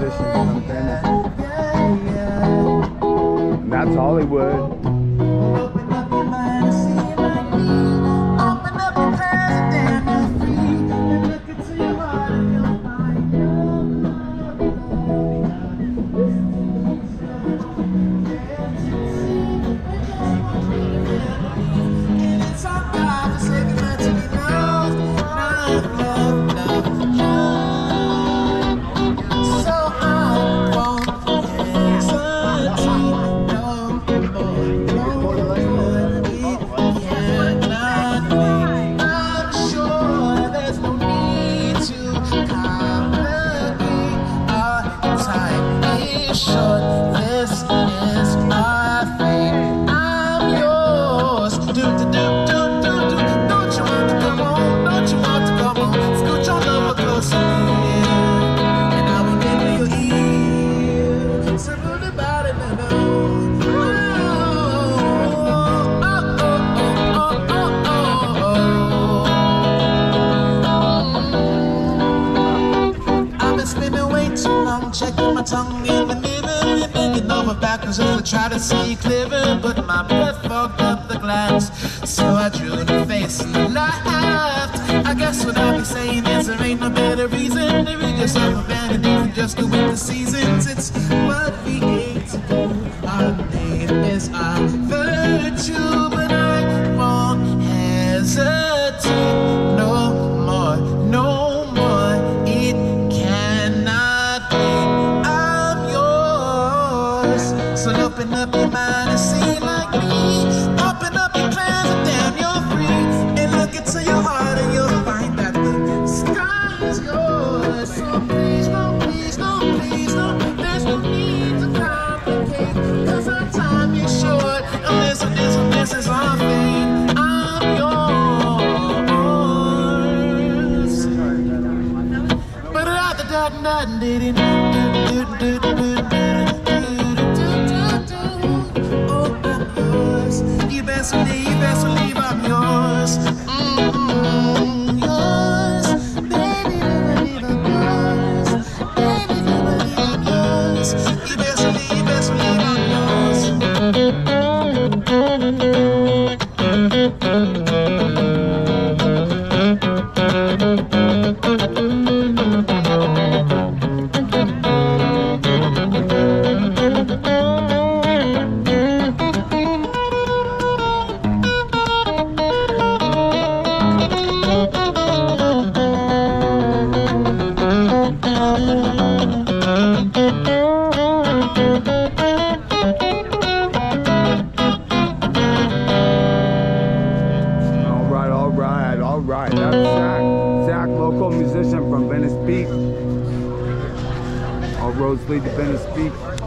musicians. And that's Hollywood. Tongue in the mirror and bending over backwards just to try to see clearer. But my breath fogged up so I drew the face and laughed. I guess what I'll be saying is there ain't no better reason to rid yourself of vanity than just go with the seasons. It's what we aim to do. Our name is our virtue, but I won't hesitate no more, no more. It cannot be. I'm yours. So open up your mind and see like me. You best believe, you best believe I'm yours. Yours. Baby, I'm yours. Baby, I'm yours. You best believe, best believe I'm yours. Roads lead to Venice Beach.